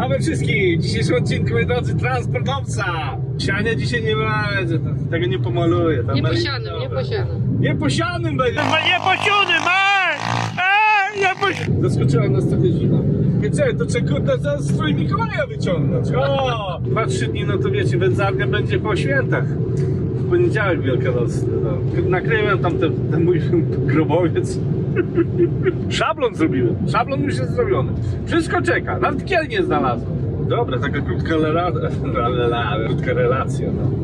A we wszystkich, w dzisiejszym odcinku, moi drodzy, transportowca. Siania dzisiaj nie będzie, to- tego nie pomaluję. Tam Nie będzie- posianym, nie posianym. Nie posianym będzie. Nie posianym, ej! Ej, nie posianym. Zaskoczyła nas trochę zima. Wiecie, to trzeba kurde za strój Mikołaja wyciągnąć. O! Dwa, trzy dni, no to wiecie, wędzarnia będzie po świętach. Poniedziałek wielkanocny. No. Nakryłem tam ten, ten mój grobowiec. Szablon zrobiłem. Szablon już jest zrobiony. Wszystko czeka. Nawet kiel nie znalazłem. Dobra, taka krótka, rela... krótka relacja. No.